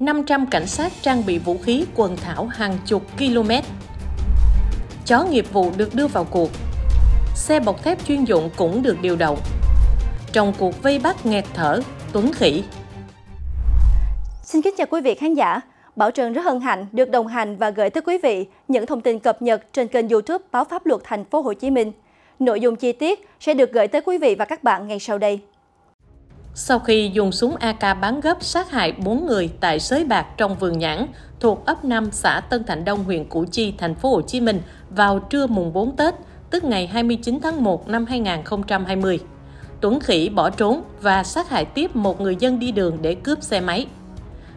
500 cảnh sát trang bị vũ khí quần thảo hàng chục km. Chó nghiệp vụ được đưa vào cuộc. Xe bọc thép chuyên dụng cũng được điều động. Trong cuộc vây bắt nghẹt thở, Tuấn Khỉ. Xin kính chào quý vị khán giả. Bảo Trần rất hân hạnh được đồng hành và gửi tới quý vị những thông tin cập nhật trên kênh YouTube Báo Pháp Luật Thành phố Hồ Chí Minh. Nội dung chi tiết sẽ được gửi tới quý vị và các bạn ngay sau đây. Sau khi dùng súng AK bắn gấp sát hại 4 người tại sới bạc trong vườn nhãn thuộc ấp 5 xã Tân Thạnh Đông, huyện Củ Chi, thành phố Hồ Chí Minh vào trưa mùng 4 Tết, tức ngày 29 tháng 1 năm 2020. Tuấn Khỉ bỏ trốn và sát hại tiếp một người dân đi đường để cướp xe máy.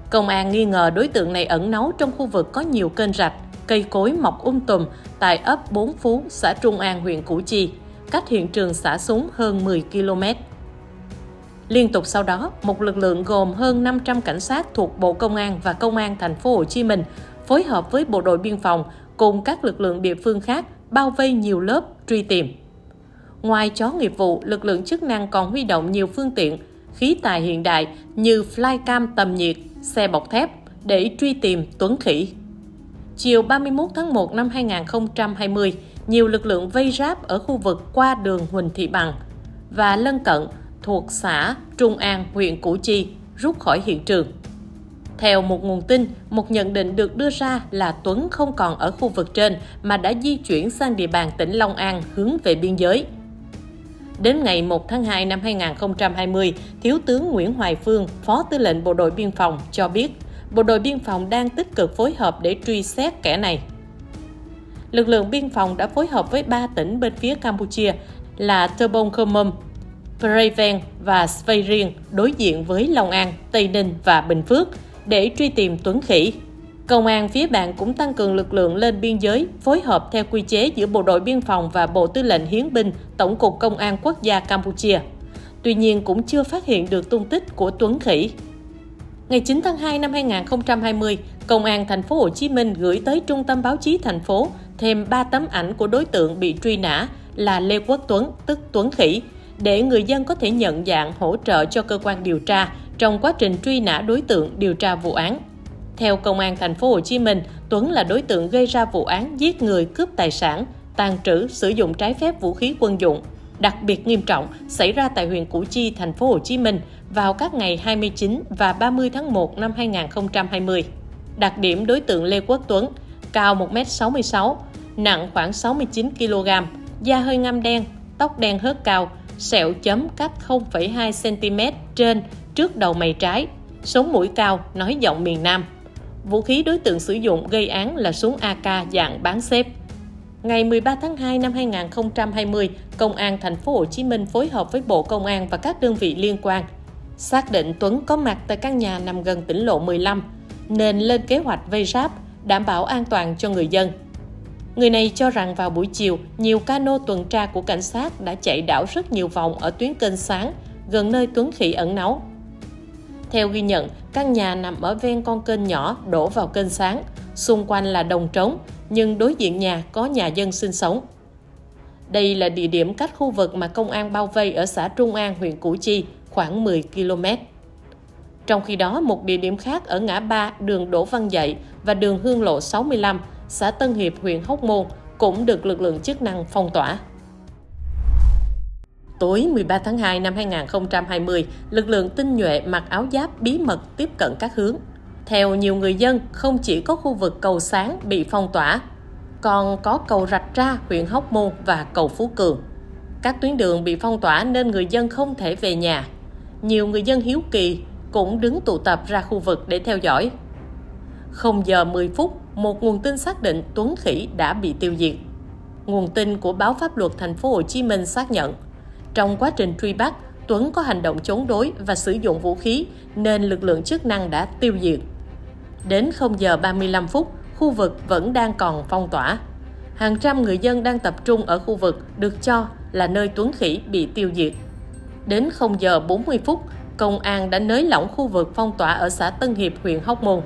Công an nghi ngờ đối tượng này ẩn náu trong khu vực có nhiều kênh rạch, cây cối mọc um tùm tại ấp bốn Phú, xã Trung An, huyện Củ Chi, cách hiện trường xả súng hơn 10 km. Liên tục sau đó, một lực lượng gồm hơn 500 cảnh sát thuộc Bộ Công an và Công an thành phố Hồ Chí Minh phối hợp với bộ đội biên phòng cùng các lực lượng địa phương khác bao vây nhiều lớp truy tìm. Ngoài chó nghiệp vụ, lực lượng chức năng còn huy động nhiều phương tiện, khí tài hiện đại như flycam tầm nhiệt, xe bọc thép để truy tìm Tuấn Khỉ. Chiều 31 tháng 1 năm 2020, nhiều lực lượng vây ráp ở khu vực qua đường Huỳnh Thị Bằng và lân cận thuộc xã Trung An, huyện Củ Chi rút khỏi hiện trường. Theo một nguồn tin, một nhận định được đưa ra là Tuấn không còn ở khu vực trên mà đã di chuyển sang địa bàn tỉnh Long An hướng về biên giới. Đến ngày 1 tháng 2 năm 2020, Thiếu tướng Nguyễn Hoài Phương, Phó Tư lệnh Bộ đội Biên phòng cho biết, Bộ đội Biên phòng đang tích cực phối hợp để truy xét kẻ này. Lực lượng biên phòng đã phối hợp với ba tỉnh bên phía Campuchia là Tebong Khmer, Preven và Svay Rieng đối diện với Long An, Tây Ninh và Bình Phước để truy tìm Tuấn Khỉ. Công an phía bạn cũng tăng cường lực lượng lên biên giới, phối hợp theo quy chế giữa Bộ đội Biên phòng và Bộ Tư lệnh Hiến binh, Tổng cục Công an Quốc gia Campuchia. Tuy nhiên cũng chưa phát hiện được tung tích của Tuấn Khỉ. Ngày 9 tháng 2 năm 2020, Công an thành phố Hồ Chí Minh gửi tới Trung tâm báo chí thành phố thêm 3 tấm ảnh của đối tượng bị truy nã là Lê Quốc Tuấn, tức Tuấn Khỉ, để người dân có thể nhận dạng hỗ trợ cho cơ quan điều tra trong quá trình truy nã đối tượng điều tra vụ án. Theo Công an thành phố Hồ Chí Minh, Tuấn là đối tượng gây ra vụ án giết người cướp tài sản, tàn trữ, sử dụng trái phép vũ khí quân dụng, đặc biệt nghiêm trọng xảy ra tại huyện Củ Chi, thành phố Hồ Chí Minh vào các ngày 29 và 30 tháng 1 năm 2020. Đặc điểm đối tượng Lê Quốc Tuấn, cao 1m66, nặng khoảng 69 kg, da hơi ngăm đen, tóc đen hớt cao, sẹo chấm cách 0,2 cm trên trước đầu mày trái, sống mũi cao, nói giọng miền Nam. Vũ khí đối tượng sử dụng gây án là súng AK dạng bán xếp. Ngày 13 tháng 2 năm 2020, Công an thành phố Hồ Chí Minh phối hợp với Bộ Công an và các đơn vị liên quan xác định Tuấn có mặt tại căn nhà nằm gần tỉnh lộ 15 nên lên kế hoạch vây ráp đảm bảo an toàn cho người dân. Người này cho rằng vào buổi chiều, nhiều cano tuần tra của cảnh sát đã chạy đảo rất nhiều vòng ở tuyến kênh sáng, gần nơi Tuấn Khỉ ẩn náu. Theo ghi nhận, căn nhà nằm ở ven con kênh nhỏ đổ vào kênh sáng, xung quanh là đồng trống, nhưng đối diện nhà có nhà dân sinh sống. Đây là địa điểm cách khu vực mà công an bao vây ở xã Trung An, huyện Củ Chi, khoảng 10 km. Trong khi đó, một địa điểm khác ở ngã ba đường Đỗ Văn Dậy và đường Hương Lộ 65 xã Tân Hiệp, huyện Hóc Môn cũng được lực lượng chức năng phong tỏa. Tối 13 tháng 2 năm 2020, lực lượng tinh nhuệ mặc áo giáp bí mật tiếp cận các hướng. Theo nhiều người dân, không chỉ có khu vực cầu Sáng bị phong tỏa, còn có cầu Rạch Ra, huyện Hóc Môn và cầu Phú Cường. Các tuyến đường bị phong tỏa nên người dân không thể về nhà. Nhiều người dân hiếu kỳ cũng đứng tụ tập ra khu vực để theo dõi. Không giờ 10 phút, một nguồn tin xác định Tuấn Khỉ đã bị tiêu diệt. Nguồn tin của báo pháp luật thành phố Hồ Chí Minh xác nhận, trong quá trình truy bắt, Tuấn có hành động chống đối và sử dụng vũ khí nên lực lượng chức năng đã tiêu diệt. Đến 0 giờ 35 phút, khu vực vẫn đang còn phong tỏa. Hàng trăm người dân đang tập trung ở khu vực được cho là nơi Tuấn Khỉ bị tiêu diệt. Đến 0 giờ 40 phút, công an đã nới lỏng khu vực phong tỏa ở xã Tân Hiệp, huyện Hóc Môn.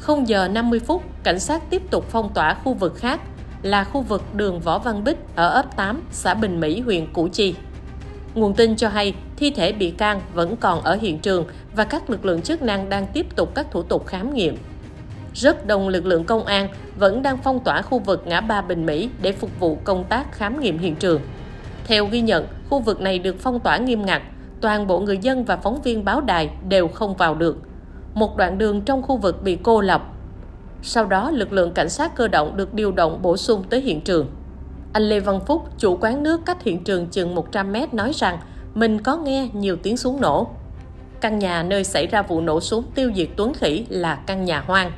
0 giờ 50 phút, cảnh sát tiếp tục phong tỏa khu vực khác là khu vực đường Võ Văn Bích ở ấp 8, xã Bình Mỹ, huyện Củ Chi. Nguồn tin cho hay thi thể bị can vẫn còn ở hiện trường và các lực lượng chức năng đang tiếp tục các thủ tục khám nghiệm. Rất đông lực lượng công an vẫn đang phong tỏa khu vực ngã ba Bình Mỹ để phục vụ công tác khám nghiệm hiện trường. Theo ghi nhận, khu vực này được phong tỏa nghiêm ngặt, toàn bộ người dân và phóng viên báo đài đều không vào được. Một đoạn đường trong khu vực bị cô lập. Sau đó, lực lượng cảnh sát cơ động được điều động bổ sung tới hiện trường. Anh Lê Văn Phúc, chủ quán nước cách hiện trường chừng 100 mét nói rằng mình có nghe nhiều tiếng súng nổ. Căn nhà nơi xảy ra vụ nổ súng tiêu diệt Tuấn Khỉ là căn nhà hoang.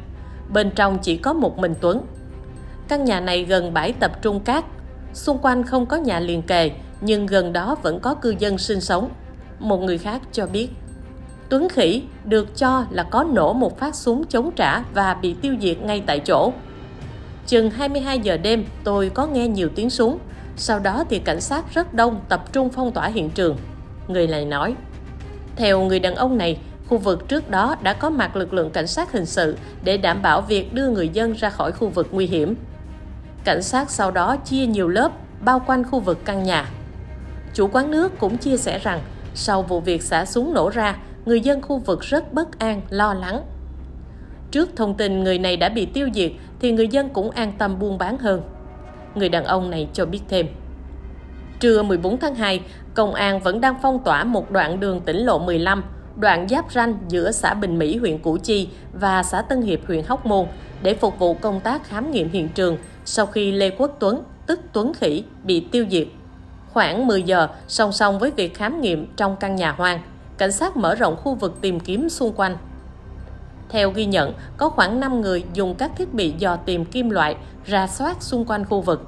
Bên trong chỉ có một mình Tuấn. Căn nhà này gần bãi tập trung cát. Xung quanh không có nhà liền kề, nhưng gần đó vẫn có cư dân sinh sống. Một người khác cho biết, Tuấn Khỉ được cho là có nổ một phát súng chống trả và bị tiêu diệt ngay tại chỗ. Chừng 22 giờ đêm, tôi có nghe nhiều tiếng súng. Sau đó thì cảnh sát rất đông tập trung phong tỏa hiện trường. Người này nói. Theo người đàn ông này, khu vực trước đó đã có mặt lực lượng cảnh sát hình sự để đảm bảo việc đưa người dân ra khỏi khu vực nguy hiểm. Cảnh sát sau đó chia nhiều lớp bao quanh khu vực căn nhà. Chủ quán nước cũng chia sẻ rằng sau vụ việc xả súng nổ ra, người dân khu vực rất bất an, lo lắng. Trước thông tin người này đã bị tiêu diệt thì người dân cũng an tâm buôn bán hơn. Người đàn ông này cho biết thêm. Trưa 14 tháng 2, công an vẫn đang phong tỏa một đoạn đường tỉnh lộ 15, đoạn giáp ranh giữa xã Bình Mỹ huyện Củ Chi và xã Tân Hiệp huyện Hóc Môn để phục vụ công tác khám nghiệm hiện trường sau khi Lê Quốc Tuấn, tức Tuấn Khỉ, bị tiêu diệt. Khoảng 10 giờ, song song với việc khám nghiệm trong căn nhà hoang, cảnh sát mở rộng khu vực tìm kiếm xung quanh. Theo ghi nhận, có khoảng 5 người dùng các thiết bị dò tìm kim loại ra soát xung quanh khu vực.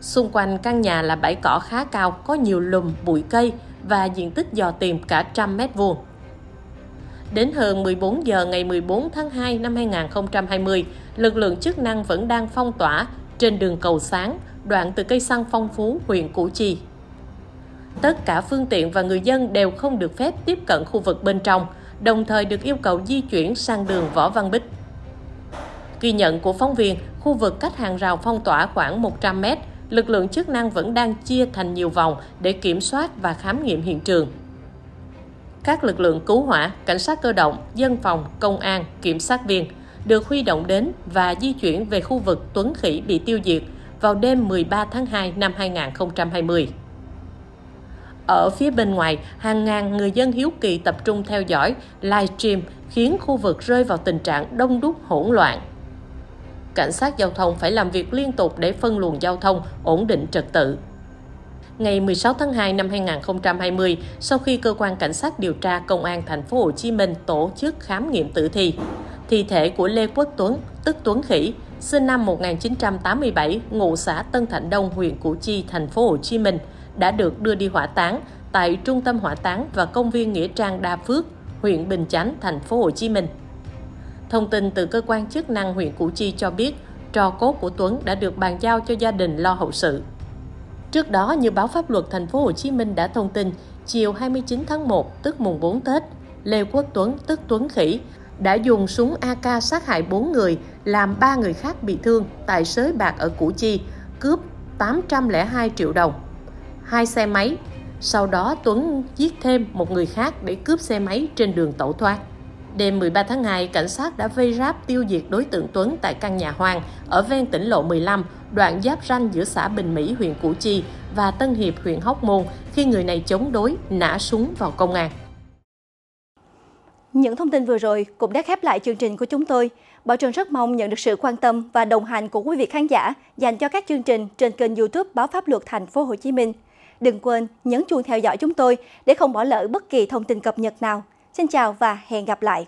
Xung quanh căn nhà là bãi cỏ khá cao, có nhiều lùm, bụi cây và diện tích dò tìm cả trăm mét vuông. Đến hơn 14 giờ ngày 14 tháng 2 năm 2020, lực lượng chức năng vẫn đang phong tỏa trên đường cầu sáng, đoạn từ cây xăng Phong Phú, huyện Củ Chi. Tất cả phương tiện và người dân đều không được phép tiếp cận khu vực bên trong, đồng thời được yêu cầu di chuyển sang đường Võ Văn Bích. Ghi nhận của phóng viên, khu vực cách hàng rào phong tỏa khoảng 100 mét, lực lượng chức năng vẫn đang chia thành nhiều vòng để kiểm soát và khám nghiệm hiện trường. Các lực lượng cứu hỏa, cảnh sát cơ động, dân phòng, công an, kiểm sát viên được huy động đến và di chuyển về khu vực Tuấn Khỉ bị tiêu diệt vào đêm 13 tháng 2 năm 2020. Ở phía bên ngoài, hàng ngàn người dân hiếu kỳ tập trung theo dõi livestream khiến khu vực rơi vào tình trạng đông đúc hỗn loạn. Cảnh sát giao thông phải làm việc liên tục để phân luồng giao thông, ổn định trật tự. Ngày 16 tháng 2 năm 2020, sau khi cơ quan cảnh sát điều tra công an thành phố Hồ Chí Minh tổ chức khám nghiệm tử thi, thi thể của Lê Quốc Tuấn, tức Tuấn Khỉ, sinh năm 1987, ngụ xã Tân Thạnh Đông, huyện Củ Chi, thành phố Hồ Chí Minh, đã được đưa đi hỏa táng tại Trung tâm Hỏa táng và Công viên Nghĩa Trang Đa Phước, huyện Bình Chánh, thành phố Hồ Chí Minh. Thông tin từ cơ quan chức năng huyện Củ Chi cho biết, trò cốt của Tuấn đã được bàn giao cho gia đình lo hậu sự. Trước đó, như báo pháp luật thành phố Hồ Chí Minh đã thông tin, chiều 29 tháng 1, tức mùng 4 Tết, Lê Quốc Tuấn, tức Tuấn Khỉ, đã dùng súng AK sát hại 4 người, làm 3 người khác bị thương tại sới bạc ở Củ Chi, cướp 802 triệu đồng hai xe máy. Sau đó Tuấn giết thêm một người khác để cướp xe máy trên đường tẩu thoát. Đêm 13 tháng 2, cảnh sát đã vây ráp tiêu diệt đối tượng Tuấn tại căn nhà hoang ở ven tỉnh lộ 15, đoạn giáp ranh giữa xã Bình Mỹ, huyện Củ Chi và Tân Hiệp, huyện Hóc Môn khi người này chống đối, nã súng vào công an. Những thông tin vừa rồi cũng đã khép lại chương trình của chúng tôi. Bảo Trân rất mong nhận được sự quan tâm và đồng hành của quý vị khán giả dành cho các chương trình trên kênh YouTube Báo Pháp Luật Thành phố Hồ Chí Minh. Đừng quên nhấn chuông theo dõi chúng tôi để không bỏ lỡ bất kỳ thông tin cập nhật nào. Xin chào và hẹn gặp lại!